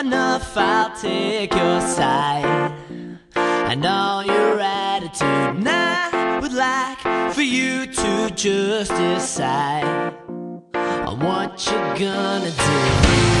enough, I'll take your side. And all your attitude, and I would like for you to just decide on what you're gonna do.